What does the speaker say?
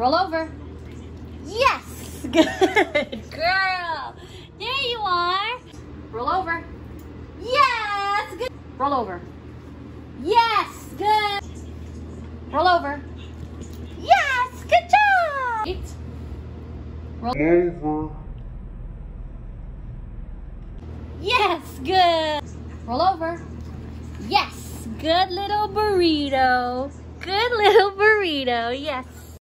Roll over. Yes! Good girl. There you are. Roll over. Yes! Good. Roll over. Yes! Good. Roll over. Yes! Good job! Eight. Roll over. Yes! Good. Roll over. Yes! Good little burrito. Good little burrito. Yes.